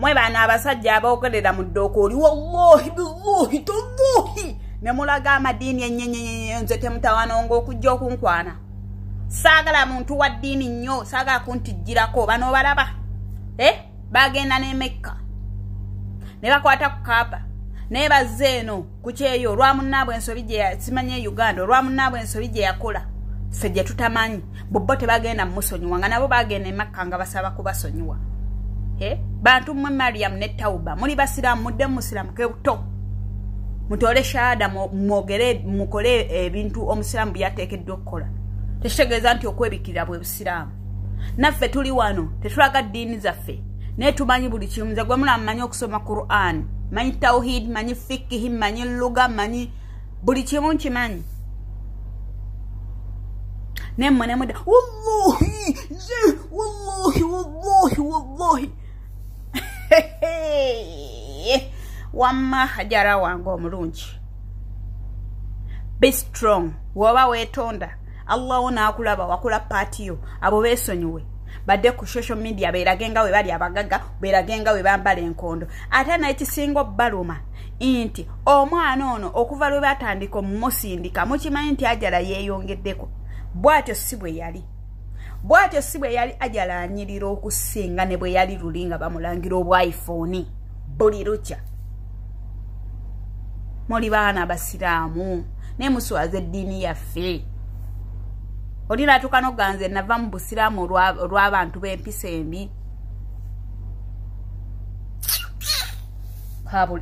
mwe bano abasajja aboogerera mu ddooka oli wallahi billahi tallahi ne mulaga amadiini enyenyenyenye nze temutawanonga okujja okunkwana. Saagala muntu wa ddiini nnyo saagala kuntijjirako bano obalaba e bagenda n'emekka ne bakwata ku kaaba naye bazze eno ku kyeyo olwa munnaabwe ensobi simanye uganda olwa munnaabwe ensobi gye yakola ffe gye tutamanyi. Bubbo tebagenda mumusonyiwa nga nabo bagenda emakka nga basaba kubasonyiwa bantu mmwe mariyamu ne tawuba muli basiraamu mudde musiraamu. Kebuto mutole shahada mwogere mukole ebintu omusiraamu byateekeddwa okukola. Tekitegeeza nti okwebikirira bwe busiraamu. Naffe tuli wano tetulaga ddiini zaffe. Naye tumanyi buli kimu. Nze gwe mulamu manyi okusoma quran. Manyi tawhid manyi fikihi manyi luga manyi buli kimu nkimanyi. Nemmwe nemuda wallahi ze wallahi wallahi wallahi wamma hajara wange omulungi. Be strong woba weetonda allahu naakulaba wakula paatiyo abo beesonyiwe. Badde ku social media beerage nga we bali abagaga beerage nga we bambala enkondo. Ate nekisinga obbaluma nti omwana ono okuva lwe batandika omumusindika mukimanyi nti ajala yeeyongeddeko. Bw'atyo si bwe yali. Bw'atyo si bwe yali ajala anyirira okusinga ne bwe yali luli nga bamulangira obwaifooni. Buli lukya muli baana basiraamu naye muswaza eddiini yaffe. Oli natuuka noganze nava mu busiraamu olw'abantu b'empisa embi.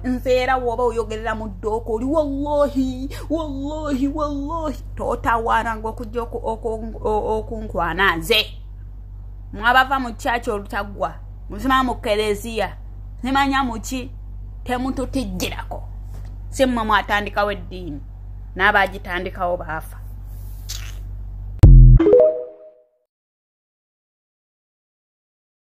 Nze era woba oyogerera mu ddooka oli wallahi wallahi wallahi totawaananga okujja okunkwana nze. Mwabava mu kyaki olutaggwa? Musima mu kereziya. Simanya muki temututijjirako si mmwe mwatandikawo eddiini n'abagitandikawo baafa